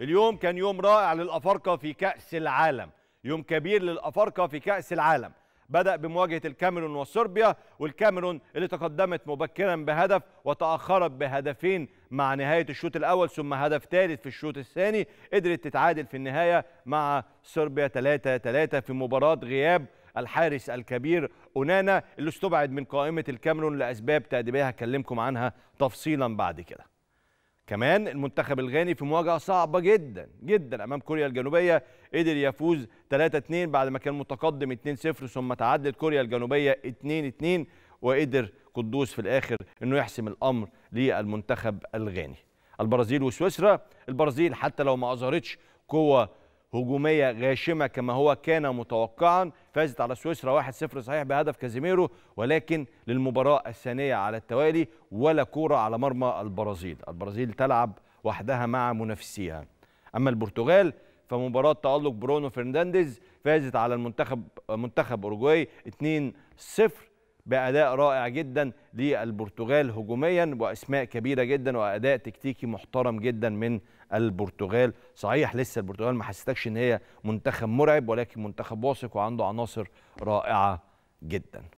اليوم كان يوم رائع للأفارقة في كأس العالم يوم كبير للأفارقة في كأس العالم. بدأ بمواجهة الكاميرون وصربيا والكاميرون اللي تقدمت مبكرا بهدف وتأخرت بهدفين مع نهاية الشوط الأول ثم هدف ثالث في الشوط الثاني. قدرت تتعادل في النهاية مع صربيا 3-3 في مباراة غياب الحارس الكبير أونانا اللي استبعد من قائمة الكاميرون لأسباب تأديبية هكلمكم عنها تفصيلا بعد كده. كمان المنتخب الغاني في مواجهة صعبة جدا جدا أمام كوريا الجنوبية قدر يفوز 3-2 بعد ما كان متقدم 2-0 ثم تعادلت كوريا الجنوبية 2-2 وقدر قدوس في الآخر إنه يحسم الأمر للمنتخب الغاني. البرازيل وسويسرا البرازيل حتى لو ما أظهرتش قوة هجومية غاشمة كما هو كان متوقعا. فازت على سويسرا 1-0 صحيح بهدف كازيميرو ولكن للمباراة الثانية على التوالي ولا كورة على مرمى البرازيل. البرازيل تلعب وحدها مع منافسيها. أما البرتغال فمباراة تألق برونو فرنانديز فازت على المنتخب منتخب اوروجواي 2-0 بأداء رائع جدا للبرتغال هجوميا وأسماء كبيرة جدا وأداء تكتيكي محترم جدا من البرتغال. صحيح لسه البرتغال ما حسيتكش إن هي منتخب مرعب ولكن منتخب واثق وعنده عناصر رائعة جدا.